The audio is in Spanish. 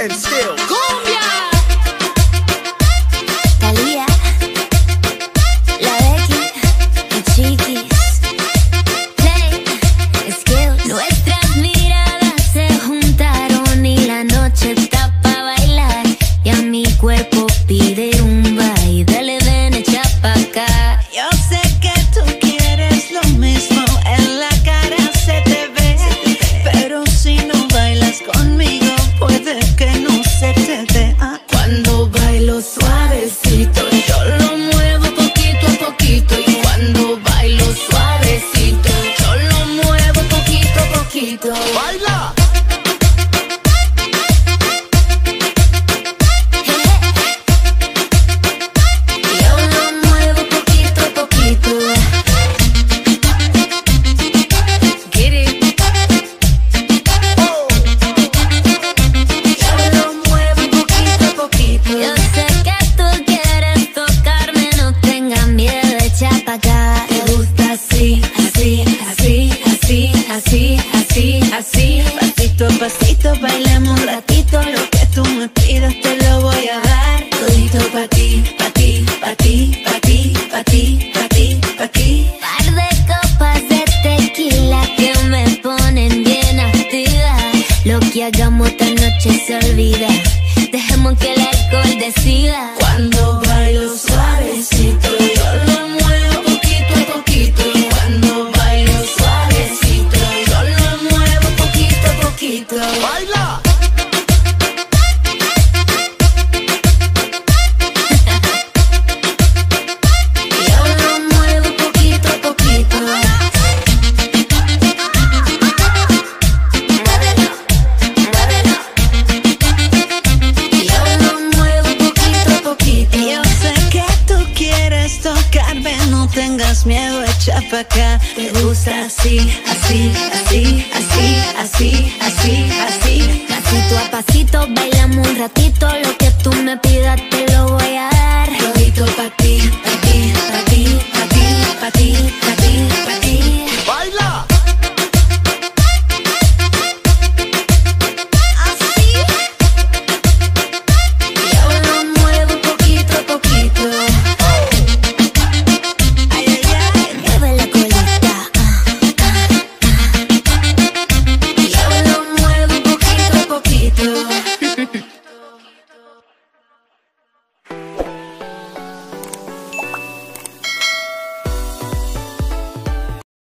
and still ¡Baila! pasito, bailemos un ratito. Lo que tú me pidas te lo voy a dar. Todito pa' ti, pa' ti, pa' ti, pa' ti, pa' ti, pa' ti, pa' ti. Par de copas de tequila que me ponen bien activa. Lo que hagamos esta noche se olvida. Dejemos que el alcohol decida. Cuando miedo, echa pa' acá. Te gusta así, así, así, así, así, así, así. Pasito a pasito, bailamos un ratito